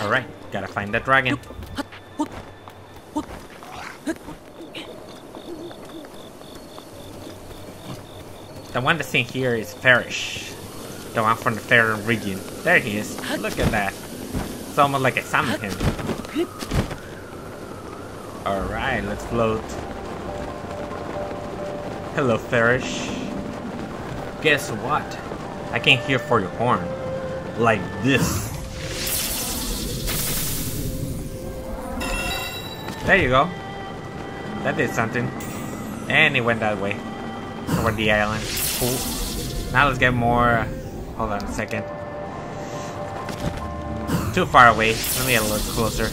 Alright, gotta find that dragon. The one that's in here is Farosh. The one from the Faron region. There he is. Look at that. It's almost like I summoned him. Alright, let's float. Hello, Farosh. Guess what? I came here for your horn. Like this. There you go. That did something. And it went that way. Toward the island. Cool. Now let's get more... Hold on a second. Too far away. Let me get a little closer.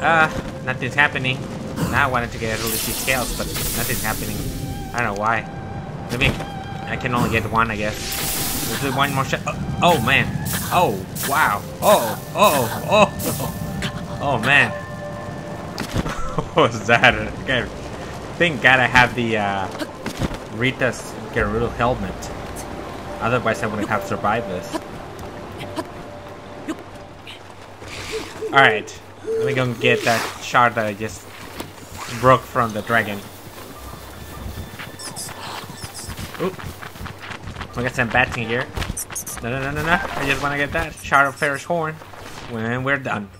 Uh, nothing's happening. Now I wanted to get a Lucy Scales, but nothing's happening. I don't know why. Maybe I can only get one, I guess. Let's do one more shot. Oh, oh, man. Oh, wow. Oh, oh, oh. Oh, man. what was that? Okay. Thank God I have the uh, Riju's Gerudo helmet. Otherwise, I wouldn't have survived this. Alright. Let me go and get that shard that I just broke from the dragon. We got some bats in here. No, no, no, no, no. I just want to get that shard of Horn when we're done.